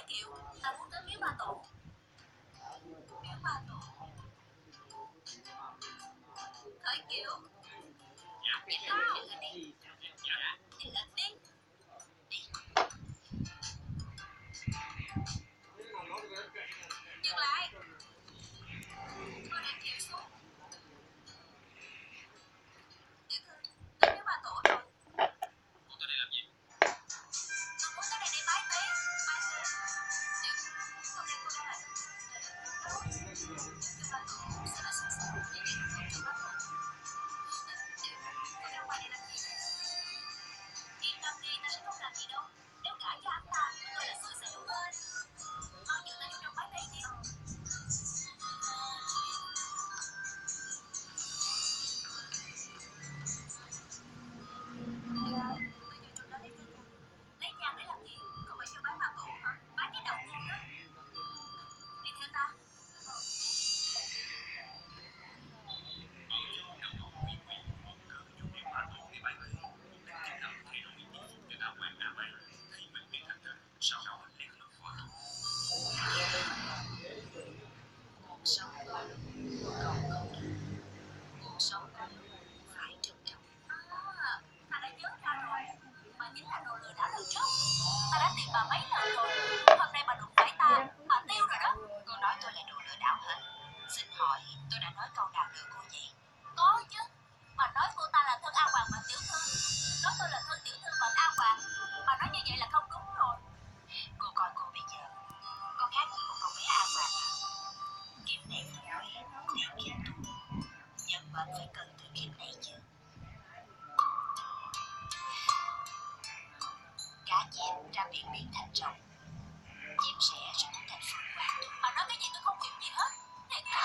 hỏi Kiều là muốn tới miếu bà tổ. Miếu bà tổ. Thời Kiều Dạ tao Thì là đi. cần thử nghiệm này chứ cá chim ra biển biến thành rồng chim sẻ sẽ cũng thành phượng hoàng. Mà nói cái gì tôi không hiểu gì hết. Thiệt mà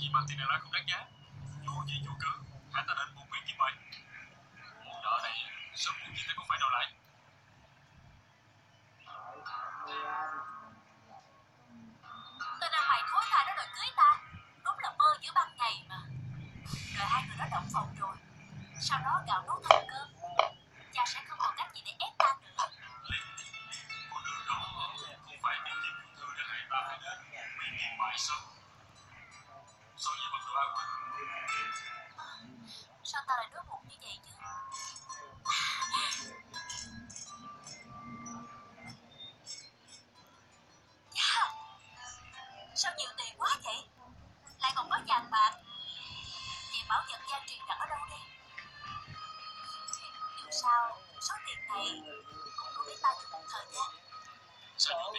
gì mà tiền này nói không đáng giá. Vô gì vô cứ Hãy ta đến buôn Nguyễn kiếm mời Môn nợ này Sớm muộn gì ta cũng phải đòi lại. Tên ăn mày thối tha đó đòi cưới ta. Đúng là mơ giữa ban ngày mà. Rồi hai người đó động phòng rồi. Sau đó gạo nấu thành cơm. Cha sẽ không còn cách gì để ép ta nữa. Cô đứa đó Không phải cái chuyện thư đã hại ta phải đến. Mày nhìn mãi sống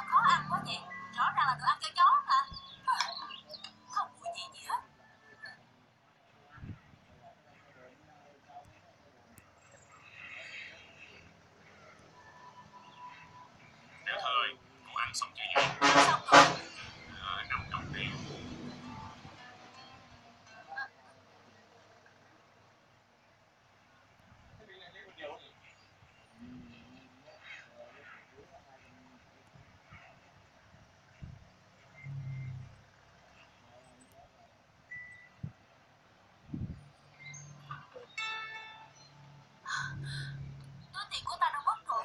sao khó ăn quá vậy? Rõ ràng là đồ ăn cho chó mà. Không mùi gì gì hết. tiền của ta đâu mất rồi.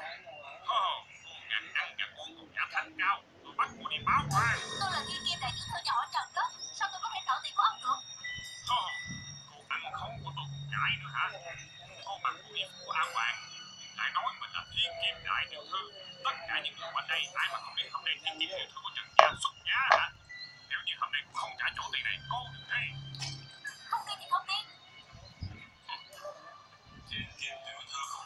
Ồ, cô ngành ăn và cô còn trả thành cao. Tôi bắt cô đi báo qua. Tôi là thiên kim đại tiểu thư nhỏ họ Trần đó. Sao tôi có thể nợ tiền của ông được? Ồ, cô ăn khấu của tôi còn ngại nữa hả? Cô mặc cô đi của A Hoàng. Lại nói mình là thiên kim đại tiểu thư. Tất cả những người ở đây ai mà không biết hôm nay thiên kim tiểu thư của Trần Gia xuất giá hả? Nếu như hôm nay cô không trả chỗ tiền này cô đừng đi Không đi thì không đi Thiên kim tiểu thư không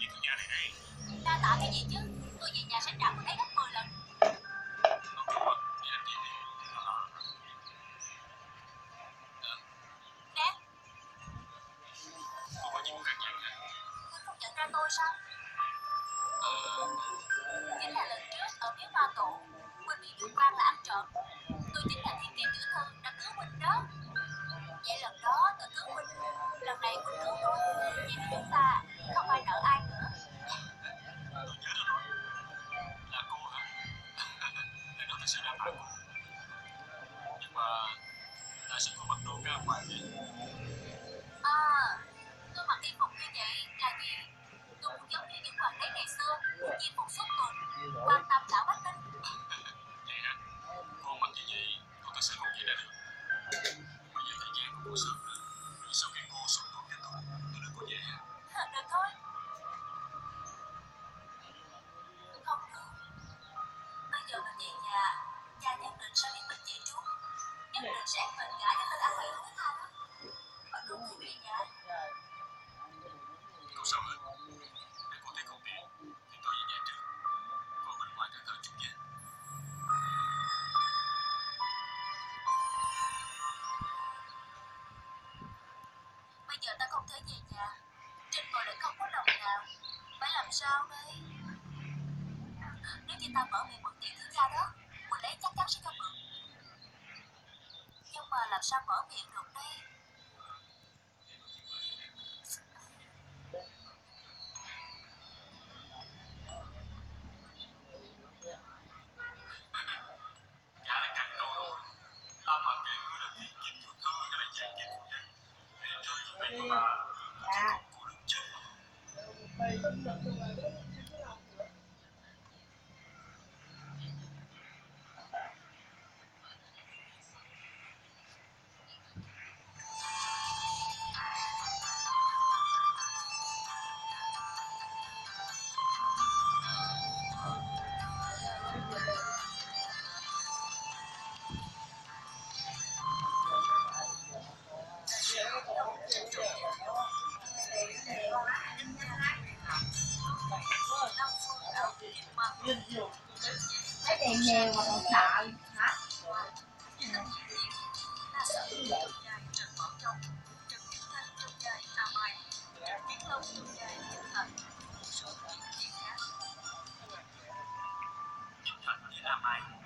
như con nhà này đây Ta tạo cái gì chứ? Tôi về nhà sẽ trả con đấy đó sao? Cô xuống tuần kết tôi đừng có nhẹ. Được thôi, làm sao đây? Nếu chị ta mở miệng mượn tiền thứ gia đó Quỳnh lấy chắc chắn sẽ cho mượn Nhưng mà làm sao mở miệng được đây? Bye.